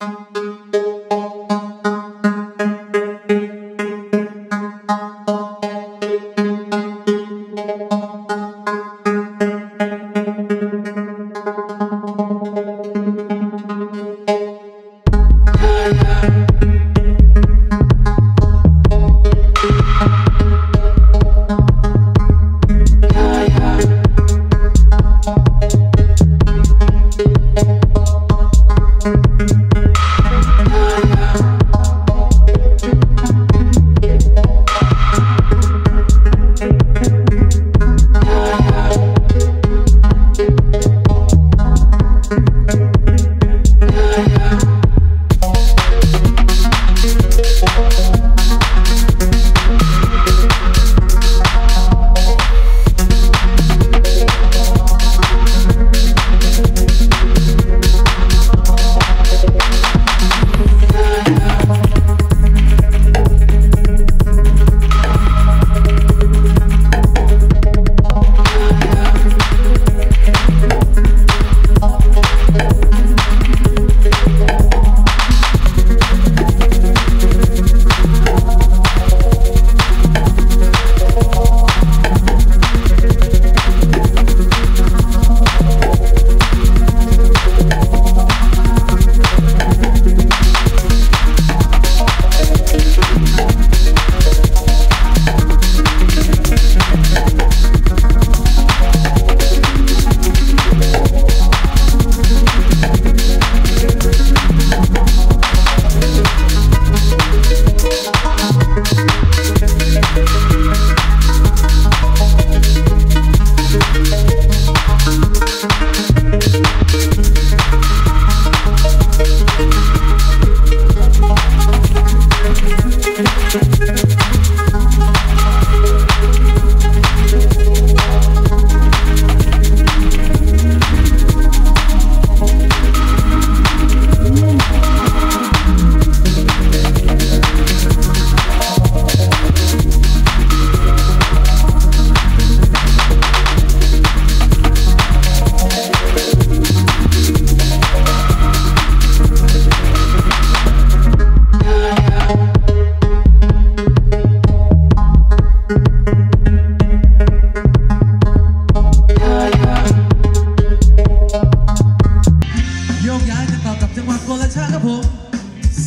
โย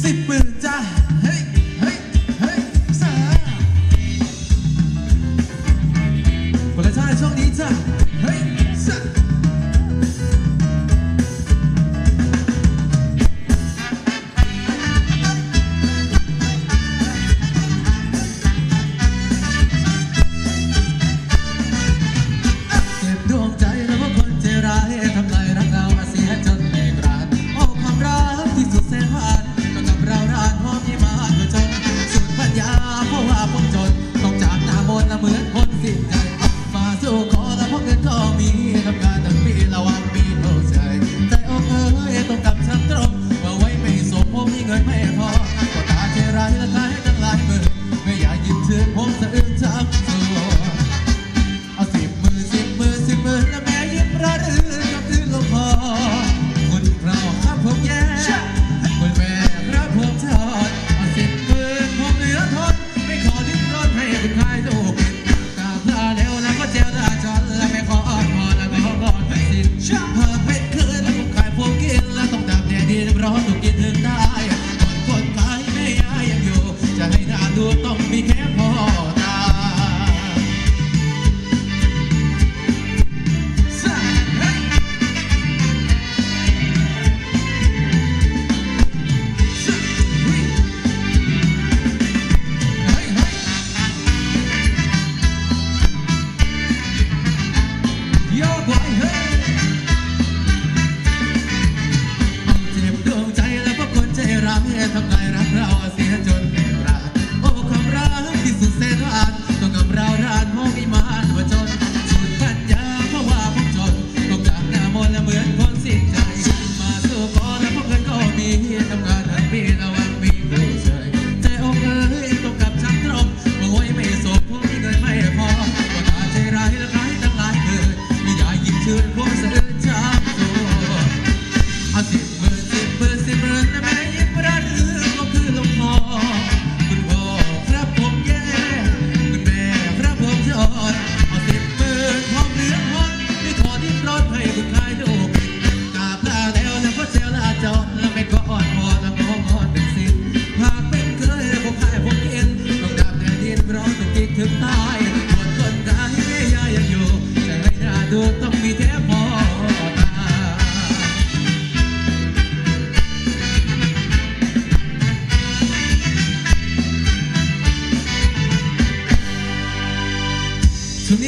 สิบ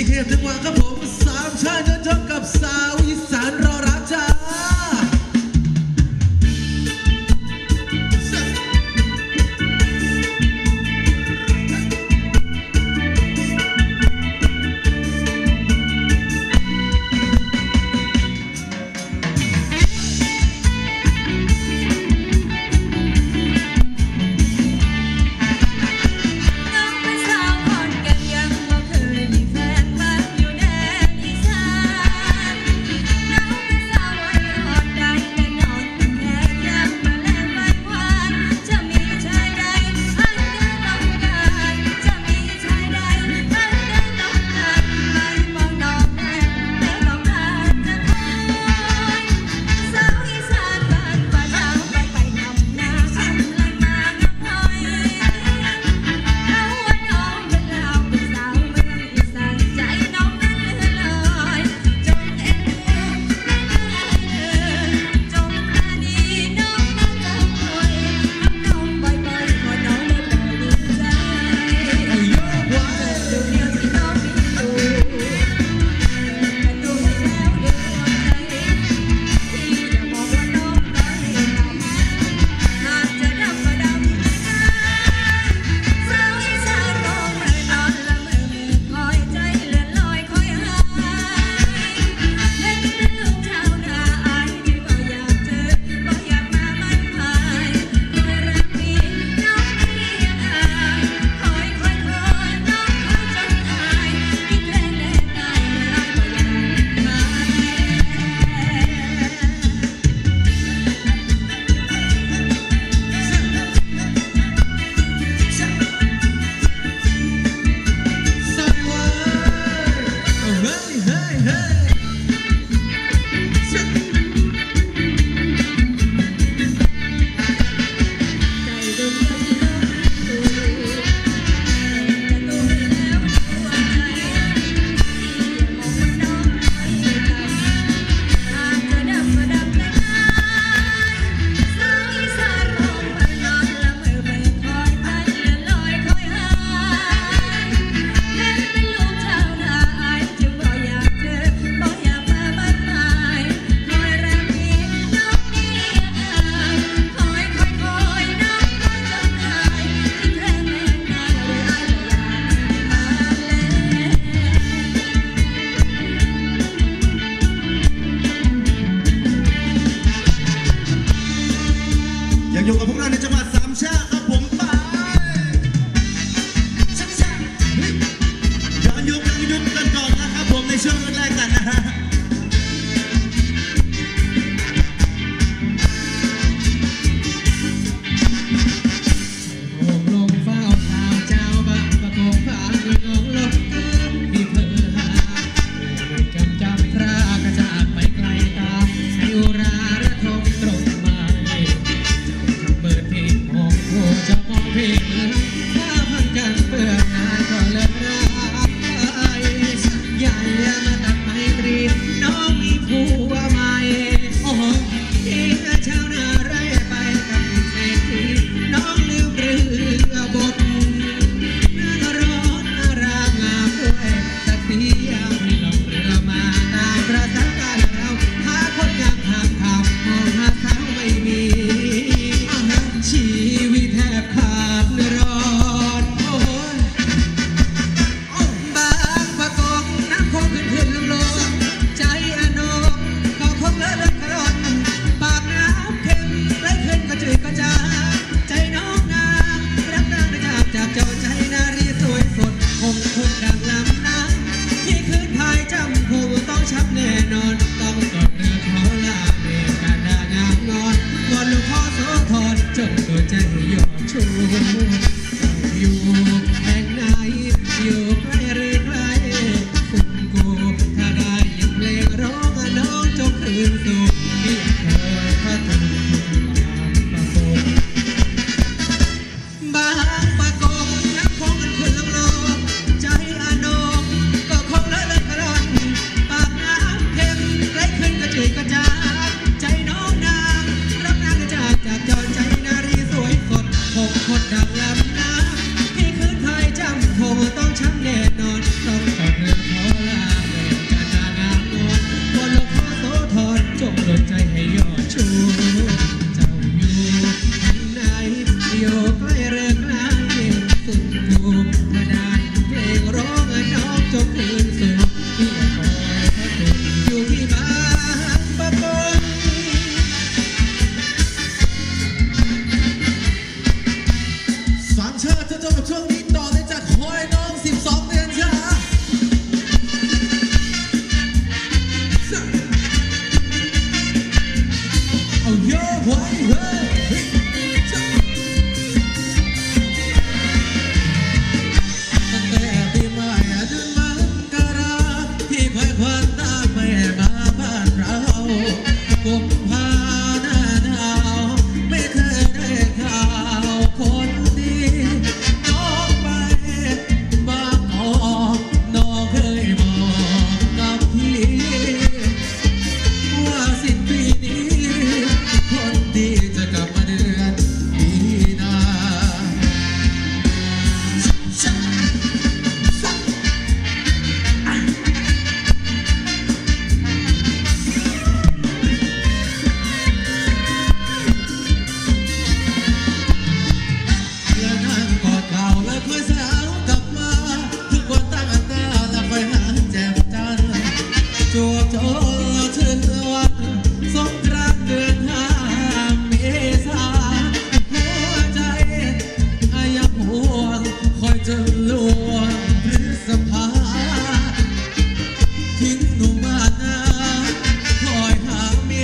เทพจังวะารับผมสามชาติเดินชมกับสาวอีสานเรา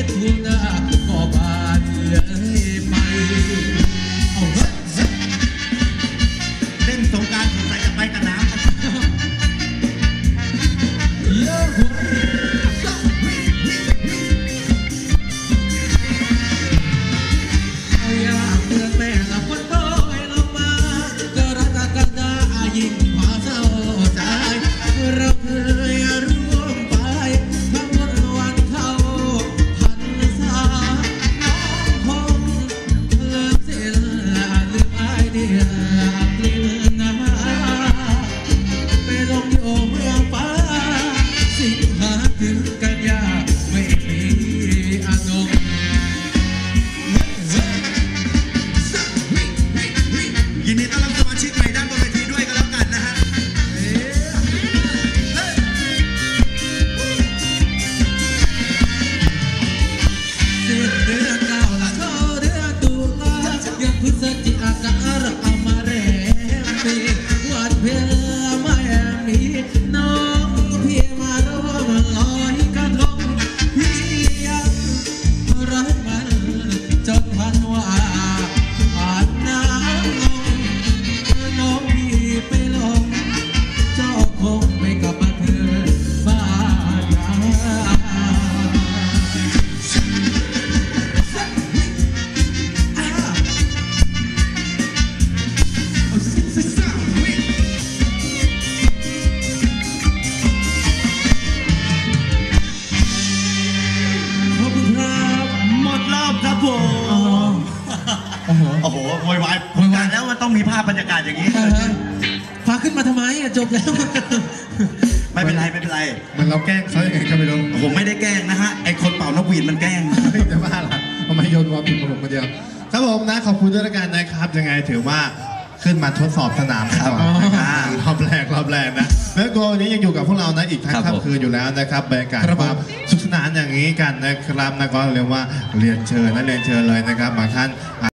า พบรรยากาศอย่างนี้เออพาขึ้นมาทำไมอะจบแล้ว ไม่เป็นไรไม่เป็นไรเหมันเราแกล้งเขายังไงก็ไม่รู้ผมไม่ได้แกล้งนะฮะไอคนเป่านกหวีดมันแกล้งเฮ้ยจะว่าล่ะทำไมโยนความผิดมาผมคนเดียวครับผมนะขอบคุณด้วยละกันนะครับ ยังไงถือว่าขึ้นมาทดสอบสนามกันก่อนครับนะครับรอบแรกรอบแรกนะแล้วก็วันนี้ยังอยู่กับพวกเรานะอีกทั้งครับผมค่ำคืนอยู่แล้วนะครับบรรยากาศครับคผมวามสุขสนานอย่างนี้กันนะครับนะก็เรียกว่าเรียนเชิญนะเรียนเชิญเลยนะครับบางท่าน